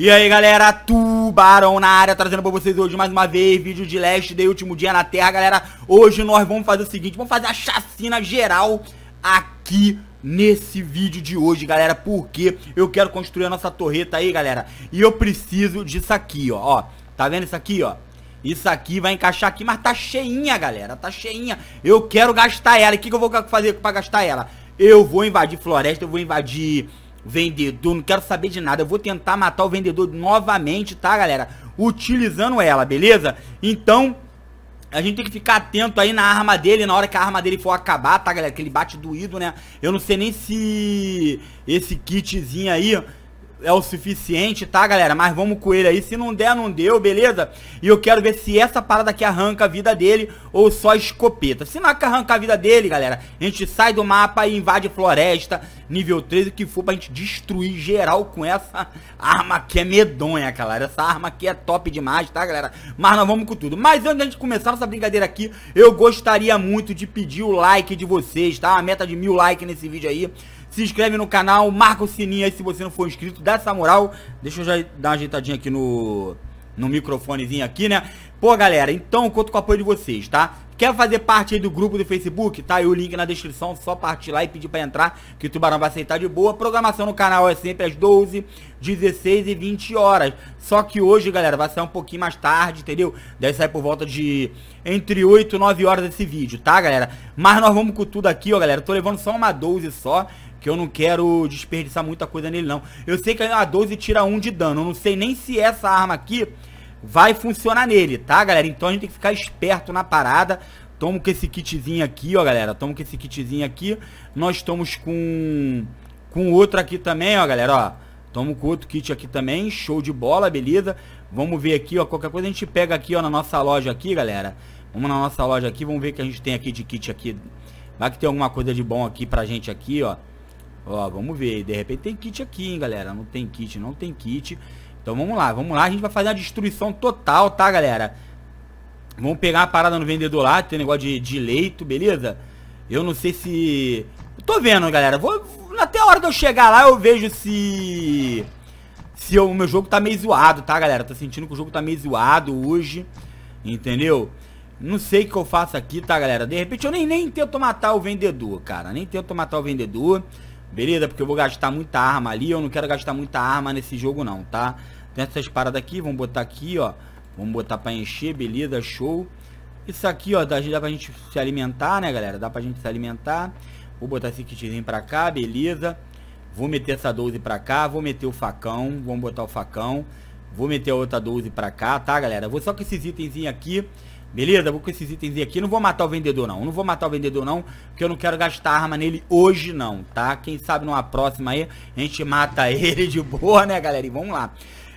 E aí galera, Tubarão na área, trazendo pra vocês hoje mais uma vez vídeo de Leste Day, último dia na Terra Galera, hoje nós vamos fazer o seguinte, vamos fazer a chacina geral aqui nesse vídeo de hoje galera Porque eu quero construir a nossa torreta aí galera E eu preciso disso aqui ó, ó Tá vendo isso aqui ó isso aqui vai encaixar aqui, mas tá cheinha, galera. Tá cheinha. Eu quero gastar ela. E o que, que eu vou fazer pra gastar ela? Eu vou invadir floresta, eu vou invadir vendedor, não quero saber de nada. Eu vou tentar matar o vendedor novamente, tá, galera? Utilizando ela, beleza? Então, a gente tem que ficar atento aí na arma dele, na hora que a arma dele for acabar, tá, galera? Que ele bate doído, né? Eu não sei nem se esse kitzinho aí é o suficiente, tá, galera? Mas vamos com ele aí. Se não der, não deu, beleza? E eu quero ver se essa parada aqui arranca a vida dele ou só escopeta. Se não arranca a vida dele, galera, a gente sai do mapa e invade floresta, nível 13, que for pra gente destruir geral com essa arma que é medonha, galera. Essa arma aqui é top demais, tá, galera? Mas nós vamos com tudo. Mas antes de começar essa brincadeira aqui, eu gostaria muito de pedir o like de vocês, tá? A meta de mil likes nesse vídeo aí. Se inscreve no canal, marca o sininho aí se você não for inscrito, dá essa moral. Deixa eu já dar uma ajeitadinha aqui no, no microfonezinho aqui, né? Pô, galera, então eu conto com o apoio de vocês, tá? Quer fazer parte aí do grupo do Facebook? Tá aí o link na descrição, só partir lá e pedir pra entrar, que o Tubarão vai aceitar de boa. programação no canal é sempre às 12, 16 e 20 horas. Só que hoje, galera, vai sair um pouquinho mais tarde, entendeu? Deve sair por volta de entre 8 e 9 horas esse vídeo, tá, galera? Mas nós vamos com tudo aqui, ó, galera. Tô levando só uma 12 só que eu não quero desperdiçar muita coisa nele, não. Eu sei que a 12 tira 1 de dano. Eu não sei nem se essa arma aqui vai funcionar nele, tá, galera? Então a gente tem que ficar esperto na parada. Toma com esse kitzinho aqui, ó, galera. Toma com esse kitzinho aqui. Nós estamos com... Com outro aqui também, ó, galera, ó. Toma com outro kit aqui também. Show de bola, beleza? Vamos ver aqui, ó. Qualquer coisa a gente pega aqui, ó, na nossa loja aqui, galera. Vamos na nossa loja aqui. Vamos ver o que a gente tem aqui de kit aqui. Vai que tem alguma coisa de bom aqui pra gente aqui, ó. Ó, vamos ver. De repente tem kit aqui, hein, galera. Não tem kit, não tem kit. Então vamos lá, vamos lá. A gente vai fazer a destruição total, tá, galera? Vamos pegar a parada no vendedor lá. Tem negócio de, de leito, beleza? Eu não sei se... Eu tô vendo, galera. Vou... Até a hora de eu chegar lá eu vejo se... Se o meu jogo tá meio zoado, tá, galera? Tô sentindo que o jogo tá meio zoado hoje. Entendeu? Não sei o que eu faço aqui, tá, galera? De repente eu nem, nem tento matar o vendedor, cara. Nem tento matar o vendedor. Beleza? Porque eu vou gastar muita arma ali. Eu não quero gastar muita arma nesse jogo não, tá? Tem essas paradas aqui. Vamos botar aqui, ó. Vamos botar pra encher. Beleza, show. Isso aqui, ó. Dá, dá pra gente se alimentar, né, galera? Dá pra gente se alimentar. Vou botar esse kitzinho pra cá. Beleza. Vou meter essa 12 pra cá. Vou meter o facão. Vamos botar o facão. Vou meter a outra 12 pra cá, tá, galera? Vou só com esses itens aqui. Beleza? Vou com esses itens aqui. Não vou matar o vendedor, não. Não vou matar o vendedor, não. Porque eu não quero gastar arma nele hoje, não, tá? Quem sabe numa próxima aí, a gente mata ele de boa, né, galera? E vamos lá.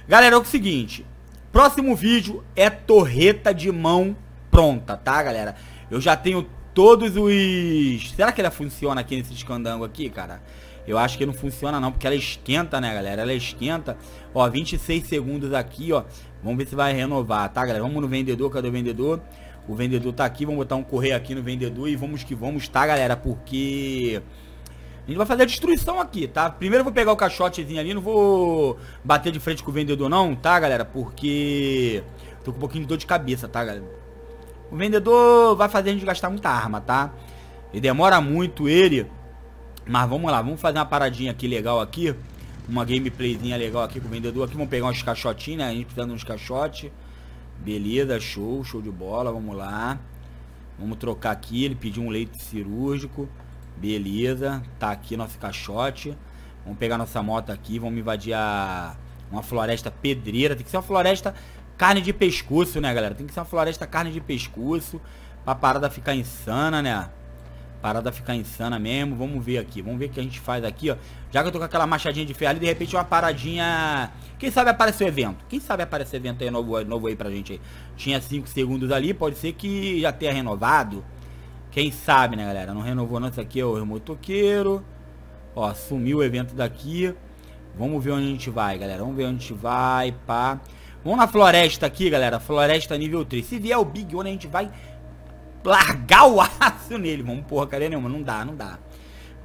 Galera, é o seguinte. Próximo vídeo é torreta de mão pronta, tá, galera? Eu já tenho todos os... Será que ela funciona aqui nesse escandango aqui, cara? Eu acho que não funciona não, porque ela esquenta, né, galera? Ela esquenta. Ó, 26 segundos aqui, ó. Vamos ver se vai renovar, tá, galera? Vamos no vendedor, cadê o vendedor? O vendedor tá aqui, vamos botar um correio aqui no vendedor e vamos que vamos, tá, galera? Porque... A gente vai fazer a destruição aqui, tá? Primeiro eu vou pegar o caixotezinho ali, não vou bater de frente com o vendedor não, tá, galera? Porque... Tô com um pouquinho de dor de cabeça, tá, galera? O vendedor vai fazer a gente gastar muita arma, tá? E demora muito ele mas vamos lá, vamos fazer uma paradinha aqui legal aqui. Uma gameplayzinha legal aqui com o vendedor aqui. Vamos pegar uns caixotinhos, né? A gente precisa de uns caixotes. Beleza, show, show de bola, vamos lá. Vamos trocar aqui, ele pediu um leite cirúrgico. Beleza, tá aqui nosso caixote. Vamos pegar nossa moto aqui, vamos invadir a... Uma floresta pedreira. Tem que ser uma floresta carne de pescoço, né, galera? Tem que ser uma floresta carne de pescoço. Pra parada ficar insana, né? Parada ficar insana mesmo. Vamos ver aqui. Vamos ver o que a gente faz aqui, ó. Já que eu tô com aquela machadinha de ferro ali, de repente uma paradinha... Quem sabe aparecer o evento? Quem sabe aparecer o evento aí novo, novo aí pra gente aí? Tinha 5 segundos ali, pode ser que já tenha renovado. Quem sabe, né, galera? Não renovou não. Isso aqui é o motoqueiro. Ó, sumiu o evento daqui. Vamos ver onde a gente vai, galera. Vamos ver onde a gente vai, pá. Vamos na floresta aqui, galera. Floresta nível 3. Se vier o Big One, a gente vai largar o aço nele. Vamos, porra, cadê nenhuma? Não dá, não dá.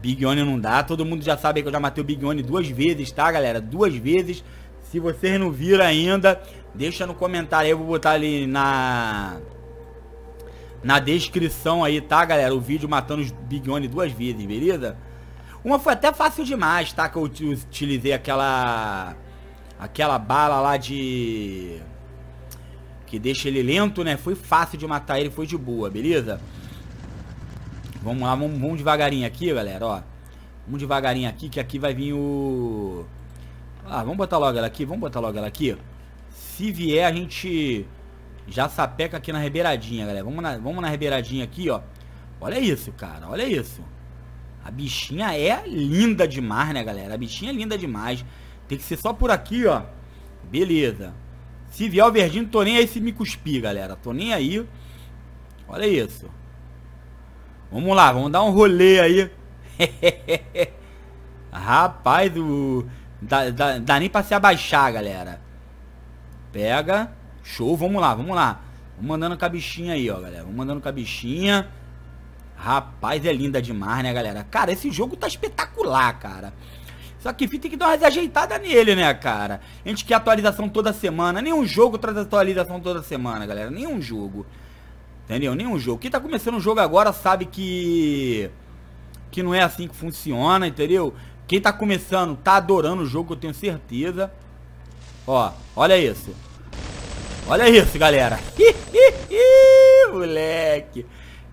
Big One não dá. Todo mundo já sabe que eu já matei o Big One duas vezes, tá, galera? Duas vezes. Se vocês não viram ainda, deixa no comentário aí, eu vou botar ali na na descrição aí, tá, galera? O vídeo matando os Big One duas vezes, beleza? Uma foi até fácil demais, tá? Que eu utilizei aquela... Aquela bala lá de... Que deixa ele lento, né? Foi fácil de matar ele, foi de boa, beleza? Vamos lá, vamos, vamos devagarinho aqui, galera, ó. Vamos devagarinho aqui, que aqui vai vir o... Ah, vamos botar logo ela aqui, vamos botar logo ela aqui. Se vier, a gente já sapeca aqui na rebeiradinha, galera. Vamos na, vamos na rebeiradinha aqui, ó. Olha isso, cara, olha isso. A bichinha é linda demais, né, galera? A bichinha é linda demais. Tem que ser só por aqui, ó. Beleza. Se vier o verdinho, tô nem aí se me cuspir, galera. Tô nem aí. Olha isso. Vamos lá, vamos dar um rolê aí. Rapaz, o... Dá, dá, dá nem pra se abaixar, galera. Pega. Show, vamos lá, vamos lá. Vamos mandando com a bichinha aí, ó, galera. Vamos mandando com a bichinha. Rapaz, é linda demais, né, galera? Cara, esse jogo tá espetacular, cara. Só que tem que dar uma desajeitada nele, né, cara? A gente quer atualização toda semana. Nenhum jogo traz atualização toda semana, galera. Nenhum jogo. Entendeu? Nenhum jogo. Quem tá começando o jogo agora sabe que... Que não é assim que funciona, entendeu? Quem tá começando tá adorando o jogo, eu tenho certeza. Ó, olha isso. Olha isso, galera. Moleque.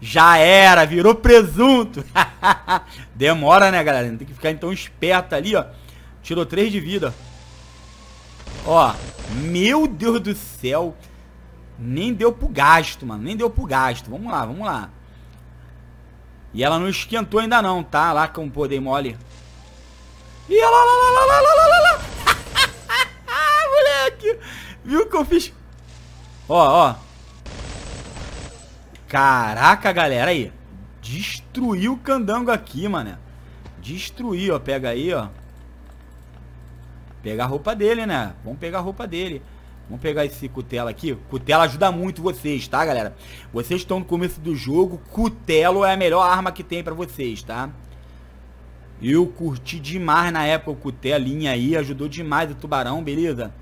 Já era, virou presunto. Demora, né, galera? Tem que ficar então esperto ali, ó. Tirou 3 de vida. Ó, meu Deus do céu. Nem deu pro gasto, mano. Nem deu pro gasto. Vamos lá, vamos lá. E ela não esquentou ainda não, tá? Lá com o poder mole. E ela, lá, lá, lá, lá, lá, lá, lá. Moleque. Viu o que eu fiz? Ó, ó. Caraca, galera, aí. Destruiu o candango aqui, mano. Destruiu, ó. Pega aí, ó. Pegar a roupa dele, né? Vamos pegar a roupa dele. Vamos pegar esse cutelo aqui. Cutelo ajuda muito vocês, tá, galera? Vocês estão no começo do jogo. Cutelo é a melhor arma que tem pra vocês, tá? Eu curti demais na época o cutelinho aí. Ajudou demais o tubarão, beleza?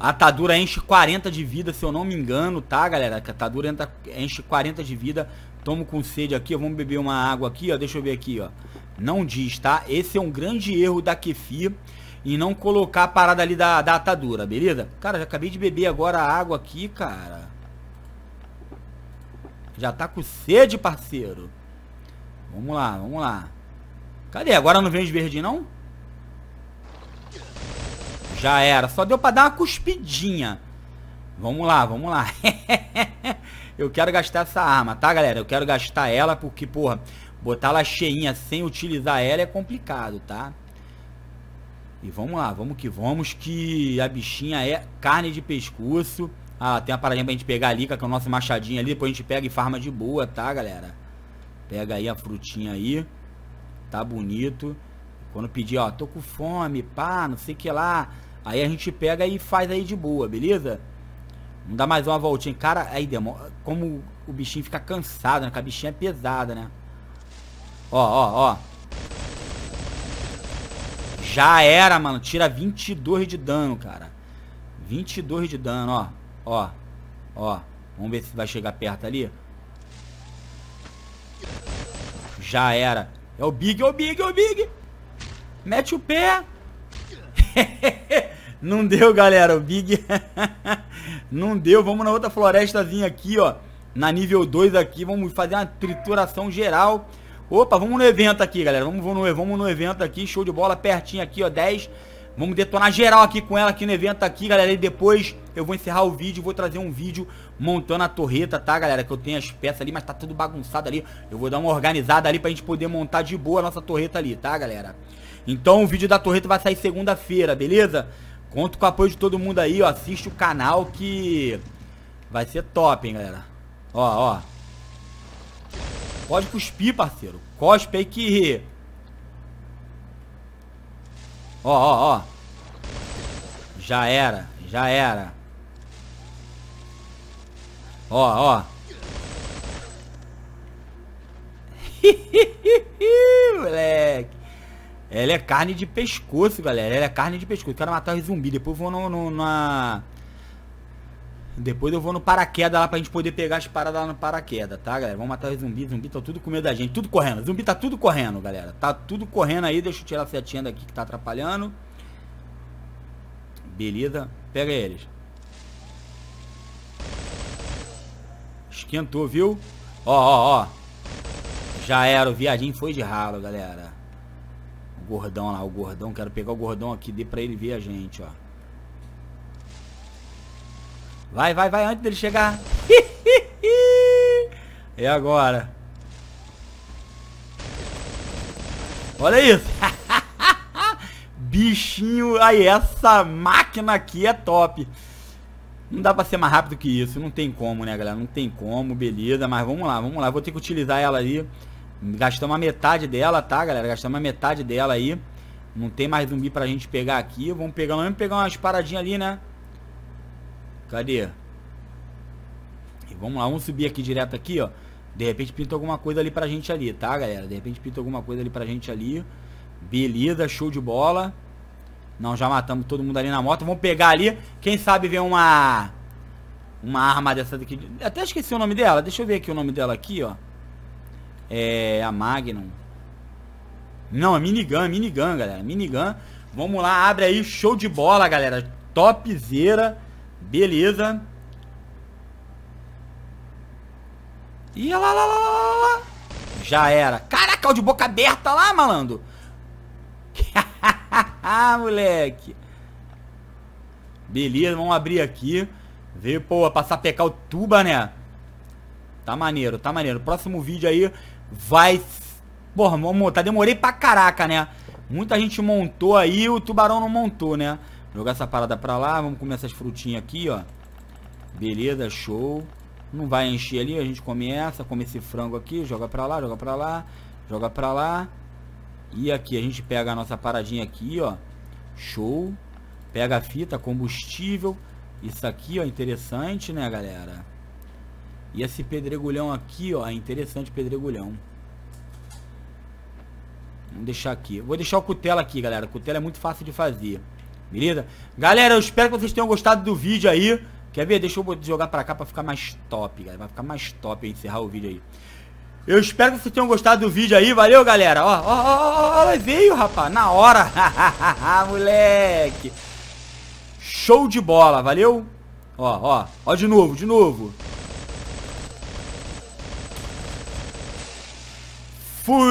Atadura enche 40 de vida, se eu não me engano, tá, galera? A atadura enche 40 de vida. Tomo com sede aqui, ó. Vamos beber uma água aqui, ó. Deixa eu ver aqui, ó. Não diz, tá? Esse é um grande erro da Kefir em não colocar a parada ali da, da atadura, beleza? Cara, já acabei de beber agora a água aqui, cara. Já tá com sede, parceiro. Vamos lá, vamos lá. Cadê? Agora não vem os verdinhos, não? Já era. Só deu pra dar uma cuspidinha. Vamos lá, vamos lá. eu quero gastar essa arma, tá, galera? Eu quero gastar ela porque, porra, botar ela cheinha sem utilizar ela é complicado, tá? E vamos lá, vamos que vamos, que a bichinha é carne de pescoço. Ah, tem uma paradinha pra gente pegar ali, com o nosso machadinho ali. Depois a gente pega e farma de boa, tá, galera? Pega aí a frutinha aí. Tá bonito. Quando pedir, ó, tô com fome, pá, não sei o que lá. Aí a gente pega e faz aí de boa, beleza? Vamos dar mais uma voltinha. Cara, aí demora. Como o bichinho fica cansado, né? Que a bichinha é pesada, né? Ó, ó, ó. Já era, mano. Tira 22 de dano, cara. 22 de dano, ó. Ó. Ó. Vamos ver se vai chegar perto ali. Já era. É o Big, é o Big, é o Big. Mete o pé. Não deu, galera. O Big... Não deu. Vamos na outra florestazinha aqui, ó. Na nível 2 aqui. Vamos fazer uma trituração geral. Opa, vamos no evento aqui, galera. Vamos, vamos, no, vamos no evento aqui. Show de bola. Pertinho aqui, ó. 10. Vamos detonar geral aqui com ela aqui no evento aqui, galera. E depois eu vou encerrar o vídeo. Vou trazer um vídeo montando a torreta, tá, galera? Que eu tenho as peças ali, mas tá tudo bagunçado ali. Eu vou dar uma organizada ali pra gente poder montar de boa a nossa torreta ali, tá, galera? Então o vídeo da torreta vai sair segunda-feira, beleza? Conto com o apoio de todo mundo aí, ó. Assiste o canal que vai ser top, hein, galera. Ó, ó. Pode cuspir, parceiro. Cospe aí que... Ó, ó, ó. Já era, já era. Ó, ó. Moleque. Ela é carne de pescoço, galera. Ela é carne de pescoço. Quero matar os zumbi. Depois vou no, no, na... Depois eu vou no paraquedas lá pra gente poder pegar as paradas lá no paraquedas, tá, galera? Vamos matar os zumbis. Zumbi tá tudo com medo da gente. Tudo correndo. Zumbi tá tudo correndo, galera. Tá tudo correndo aí. Deixa eu tirar a setinha daqui que tá atrapalhando. Beleza. Pega eles. Esquentou, viu? Ó, ó, ó. Já era. O viadinho foi de ralo, galera. O gordão lá, o gordão. Quero pegar o gordão aqui. Dê pra ele ver a gente, ó. Vai, vai, vai, antes dele chegar. e agora? Olha isso. Bichinho. Aí, essa máquina aqui é top. Não dá pra ser mais rápido que isso. Não tem como, né, galera? Não tem como, beleza. Mas vamos lá, vamos lá. Vou ter que utilizar ela ali. Gastamos a metade dela, tá, galera? Gastamos a metade dela aí. Não tem mais zumbi pra gente pegar aqui. Vamos pegar, vamos pegar umas paradinhas ali, né? Cadê? E vamos lá, vamos subir aqui direto aqui, ó. De repente pinta alguma coisa ali pra gente ali, tá, galera? De repente pinta alguma coisa ali pra gente ali. Beleza, show de bola. Não, já matamos todo mundo ali na moto. Vamos pegar ali. Quem sabe ver uma... Uma arma dessa daqui. Até esqueci o nome dela. Deixa eu ver aqui o nome dela aqui, ó. É... A Magnum. Não, é minigun, minigun, galera. Minigun. Vamos lá, abre aí. Show de bola, galera. Topzera. Beleza. E lá, lá, lá, lá, lá. Já era. Caraca, o de boca aberta lá, malandro. Moleque. Beleza, vamos abrir aqui. Ver, pô, passar a pecar o tuba, né? Tá maneiro, tá maneiro. Próximo vídeo aí vai... Porra, vamos montar. Demorei pra caraca, né? Muita gente montou aí, o tubarão não montou, né? Jogar essa parada pra lá. Vamos comer essas frutinhas aqui, ó. Beleza, show. Não vai encher ali, a gente começa. Come esse frango aqui, joga pra lá, joga pra lá. Joga pra lá. E aqui a gente pega a nossa paradinha aqui, ó. Show. Pega a fita, combustível. Isso aqui, ó, interessante, né, galera? E esse pedregulhão aqui, ó, é interessante pedregulhão. Vamos deixar aqui. Vou deixar o cutela aqui, galera. O cutela é muito fácil de fazer. Beleza? Galera, eu espero que vocês tenham gostado do vídeo aí. Quer ver? Deixa eu jogar pra cá pra ficar mais top, galera. Vai ficar mais top encerrar o vídeo aí. Eu espero que vocês tenham gostado do vídeo aí. Valeu, galera. Ó, ó, ó, ó, veio, rapaz. Na hora. Moleque. Show de bola, valeu? Ó, ó. Ó de novo, de novo. Fui.